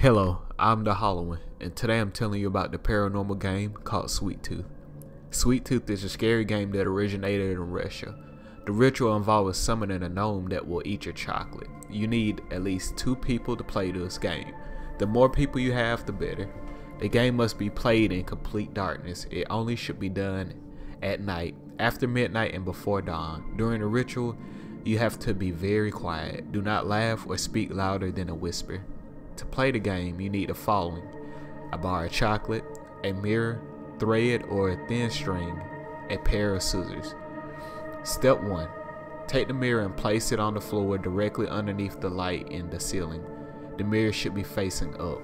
Hello, I'm the Hollow One, and today I'm telling you about the paranormal game called Sweet Tooth. Sweet Tooth is a scary game that originated in Russia. The ritual involves summoning a gnome that will eat your chocolate. You need at least two people to play this game. The more people you have, the better. The game must be played in complete darkness. It only should be done at night, after midnight and before dawn. During the ritual, you have to be very quiet. Do not laugh or speak louder than a whisper. To play the game, you need the following a bar of chocolate, a mirror, thread or a thin string, a pair of scissors. Step 1 Take the mirror and place it on the floor directly underneath the light in the ceiling. The mirror should be facing up.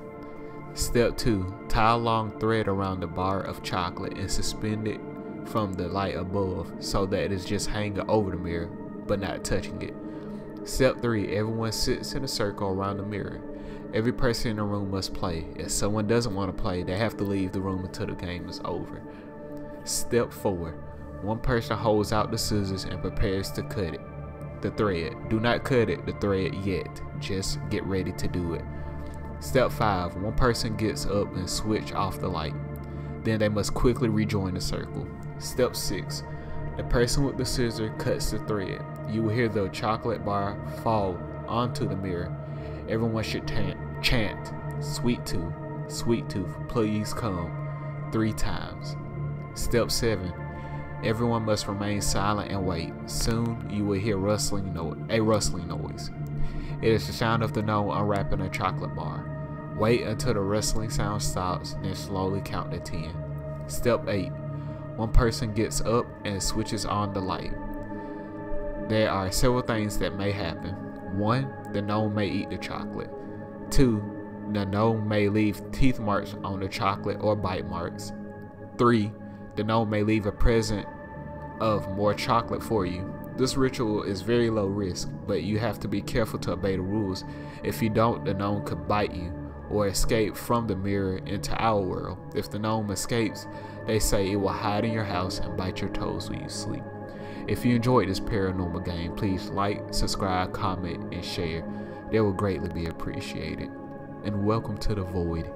Step 2 Tie a long thread around the bar of chocolate and suspend it from the light above so that it is just hanging over the mirror but not touching it. Step 3 Everyone sits in a circle around the mirror. Every person in the room must play. If someone doesn't want to play, they have to leave the room until the game is over. Step 4 One person holds out the scissors and prepares to cut it. The thread. Do not cut it, the thread yet. Just get ready to do it. Step 5 One person gets up and switch off the light. Then they must quickly rejoin the circle. Step 6 The person with the scissor cuts the thread. You will hear the chocolate bar fall onto the mirror. Everyone should chant, Sweet Tooth, Sweet Tooth, please come, three times. Step 7 Everyone must remain silent and wait. Soon you will hear rustling no a rustling noise. It is the sound of the gnome unwrapping a chocolate bar. Wait until the rustling sound stops, then slowly count to 10. Step 8. One person gets up and switches on the light. There are several things that may happen. 1. The gnome may eat the chocolate. 2. The gnome may leave teeth marks on the chocolate or bite marks. 3. The gnome may leave a present of more chocolate for you. This ritual is very low risk, but you have to be careful to obey the rules. If you don't, the gnome could bite you or escape from the mirror into our world. If the gnome escapes, they say it will hide in your house and bite your toes when you sleep. If you enjoyed this paranormal game, please like, subscribe, comment, and share. They will greatly be appreciated. And welcome to the void.